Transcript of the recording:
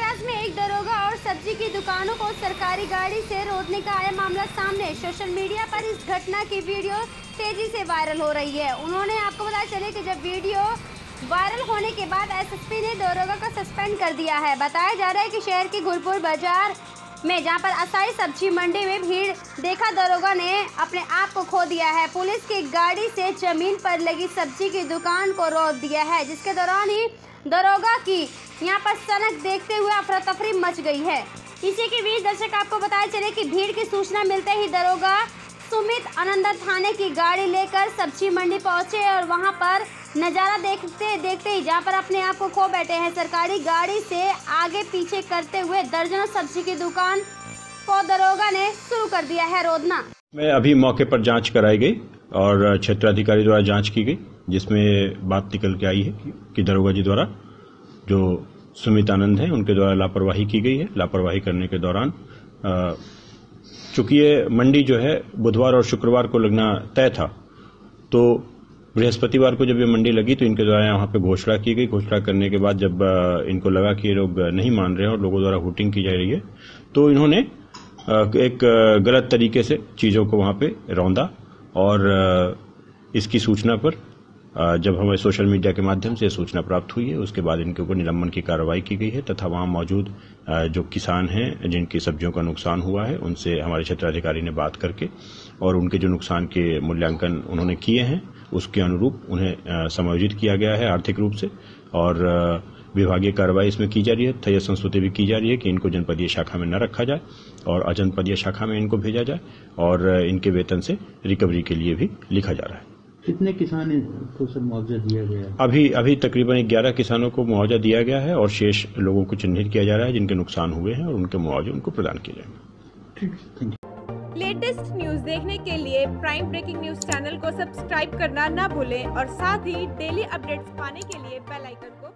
प्रयागराज में एक दरोगा और सब्ज़ी की दुकानों को सरकारी गाड़ी से रोकने का आया मामला सामने। सोशल मीडिया पर इस घटना की वीडियो तेज़ी से वायरल हो रही है। उन्होंने आपको बताया चले कि जब वीडियो वायरल होने के बाद एसएसपी ने दरोगा को सस्पेंड कर दिया है। बताया जा रहा है कि शहर के गुरपुर बाज़ार में, जहाँ पर असाई सब्ज़ी मंडी में भीड़ देखा दरोगा ने अपने आप को खो दिया है। पुलिस की गाड़ी से ज़मीन पर लगी सब्ज़ी की दुकान को रोक दिया है, जिसके दौरान ही दरोगा की यहाँ पर सनक देखते हुए अफरा तफरी मच गई है। इसी के बीच दर्शक आपको बताया चले कि भीड़ की सूचना मिलते ही दरोगा सुमित आनंदा थाने की गाड़ी लेकर सब्ज़ी मंडी पहुँचे और वहाँ पर नज़ारा देखते देखते ही जहाँ पर अपने आप को खो बैठे हैं, सरकारी गाड़ी से आगे पीछे करते हुए दर्जनों सब्ज़ी की दुकान को दरोगा ने शुरू कर दिया है रोदना। में अभी मौके पर जाँच कराई गई और क्षेत्राधिकारी द्वारा जाँच की गई, जिसमें बात निकल के आई है कि दरोगा जी द्वारा जो सुमित आनंद है, उनके द्वारा लापरवाही की गई है। लापरवाही करने के दौरान चूँकि ये मंडी जो है, बुधवार और शुक्रवार को लगना तय था तो बृहस्पतिवार को जब ये मंडी लगी तो इनके द्वारा यहाँ पे घोषणा की गई। घोषणा करने के बाद जब इनको लगा कि ये लोग नहीं मान रहे हैं और लोगों द्वारा हुटिंग की जा रही है तो इन्होंने एक गलत तरीके से चीज़ों को वहाँ पे रौंदा और इसकी सूचना पर जब हमें सोशल मीडिया के माध्यम से सूचना प्राप्त हुई है, उसके बाद इनके ऊपर निलंबन की कार्रवाई की गई है, तथा वहाँ मौजूद जो किसान हैं, जिनकी सब्जियों का नुकसान हुआ है, उनसे हमारे क्षेत्राधिकारी ने बात करके और उनके जो नुकसान के मूल्यांकन उन्होंने किए हैं, उसके अनुरूप उन्हें समायोजित किया गया है आर्थिक रूप से और विभागीय कार्रवाई इसमें की जा रही है, तथा यह संस्तुति भी की जा रही है कि इनको जनपदीय शाखा में न रखा जाए और अजनपदीय शाखा में इनको भेजा जाए और इनके वेतन से रिकवरी के लिए भी लिखा जा रहा है। कितने किसान को सर मुआवजा दिया गया है? अभी अभी तकरीबन 11 किसानों को मुआवजा दिया गया है और शेष लोगों को चिन्हित किया जा रहा है जिनके नुकसान हुए हैं और उनके मुआवजे उनको प्रदान किए जाएँगे। ठीक थैंक यू लेटेस्ट न्यूज़ देखने के लिए प्राइम ब्रेकिंग न्यूज़ चैनल को सब्सक्राइब करना न भूले और साथ ही डेली अपडेट पाने के लिए बेलाइकन को